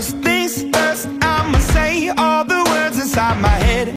first things